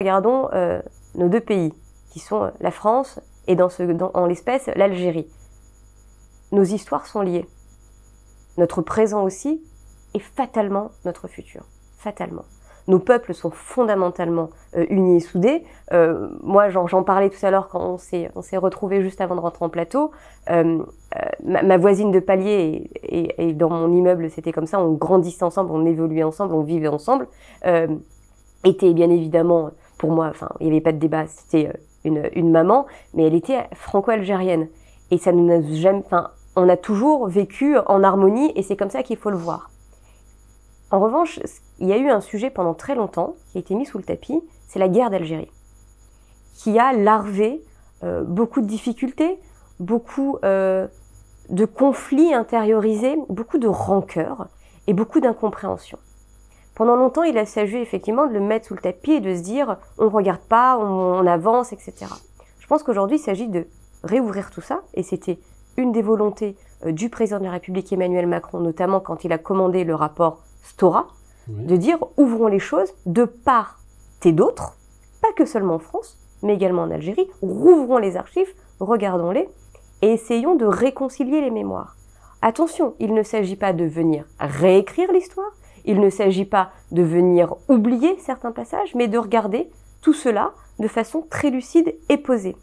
Regardons euh, nos deux pays, qui sont la France et en l'espèce l'Algérie. Nos histoires sont liées. Notre présent aussi et fatalement notre futur. Fatalement. Nos peuples sont fondamentalement euh, unis et soudés. Euh, moi, j'en parlais tout à l'heure quand on s'est retrouvés juste avant de rentrer en plateau. Euh, ma, voisine de palier et, dans mon immeuble, c'était comme ça. On grandissait ensemble, on évoluait ensemble, on vivait ensemble. était bien évidemment, pour moi, enfin, il n'y avait pas de débat, c'était une, une, maman, mais elle était franco-algérienne. Et ça nous a jamais, enfin, on a toujours vécu en harmonie et c'est comme ça qu'il faut le voir. En revanche, il y a eu un sujet pendant très longtemps qui a été mis sous le tapis, c'est la guerre d'Algérie, qui a larvé euh, beaucoup de difficultés, beaucoup euh, de conflits intériorisés, beaucoup de rancœur et beaucoup d'incompréhension. Pendant longtemps, il a s'agit effectivement de le mettre sous le tapis et de se dire on ne regarde pas, on, avance, etc. Je pense qu'aujourd'hui, il s'agit de réouvrir tout ça, et c'était une des volontés euh, du président de la République Emmanuel Macron, notamment quand il a commandé le rapport Stora, de dire ouvrons les choses de part et d'autre, pas que seulement en France, mais également en Algérie, rouvrons les archives, regardons-les et essayons de réconcilier les mémoires. Attention, il ne s'agit pas de venir réécrire l'histoire, il ne s'agit pas de venir oublier certains passages, mais de regarder tout cela de façon très lucide et posée.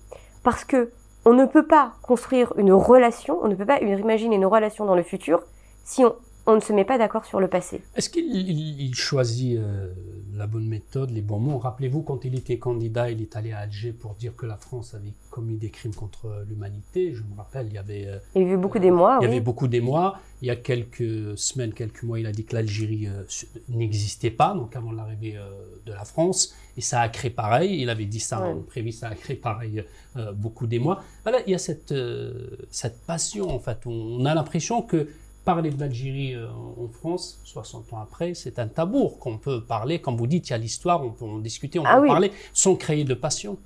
Parce que on ne peut pas construire une relation, on ne peut pas imaginer une relation dans le futur si on, on ne se met pas d'accord sur le passé. Est-ce qu'il choisit euh, la bonne méthode, les bons mots? Rappelez-vous, quand il était candidat, il est allé à Alger pour dire que la France avait commis des crimes contre l'humanité. Je me rappelle, il y avait... Euh, il y avait beaucoup d'émoi, Il y avait beaucoup d'émoi. Il y a quelques semaines, quelques mois, il a dit que l'Algérie euh, n'existait pas, donc avant l'arrivée de la France. Et ça a créé pareil. Il avait dit ça en prévu, ça a créé pareil beaucoup d'émoi. Voilà, il y a cette, cette passion, en fait. On a l'impression que parler de l'Algérie euh, en France, 60 ans après, c'est un tabou qu'on peut parler. Comme vous dites, il y a l'histoire, on peut en discuter, on ah peut en parler sans créer de passion.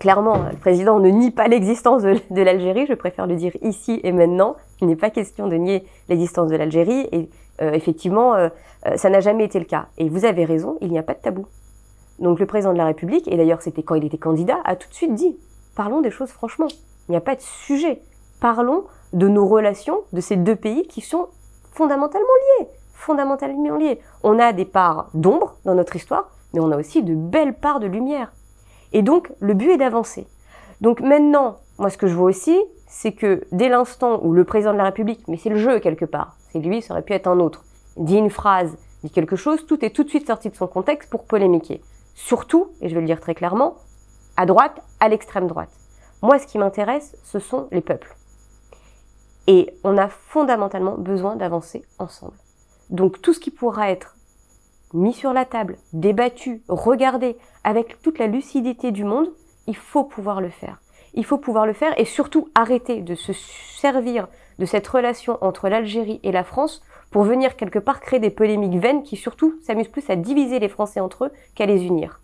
Clairement, le président ne nie pas l'existence de, l'Algérie, je préfère le dire ici et maintenant. Il n'est pas question de nier l'existence de l'Algérie et euh, effectivement, euh, ça n'a jamais été le cas. Et vous avez raison, il n'y a pas de tabou. Donc le président de la République, et d'ailleurs c'était quand il était candidat, a tout de suite dit, parlons des choses franchement. Il n'y a pas de sujet. Parlons de nos relations de ces deux pays qui sont fondamentalement liés, fondamentalement liés. On a des parts d'ombre dans notre histoire, mais on a aussi de belles parts de lumière. Et donc, le but est d'avancer. Donc maintenant, moi ce que je vois aussi, c'est que dès l'instant où le président de la République, mais c'est le jeu quelque part, c'est lui, ça aurait pu être un autre, dit une phrase, dit quelque chose, tout est tout de suite sorti de son contexte pour polémiquer. Surtout, et je vais le dire très clairement, à droite, à l'extrême droite. Moi, ce qui m'intéresse, ce sont les peuples. Et on a fondamentalement besoin d'avancer ensemble. Donc tout ce qui pourra être mis sur la table, débattu, regardé avec toute la lucidité du monde, il faut pouvoir le faire. Il faut pouvoir le faire et surtout arrêter de se servir de cette relation entre l'Algérie et la France pour venir quelque part créer des polémiques vaines qui surtout s'amusent plus à diviser les Français entre eux qu'à les unir.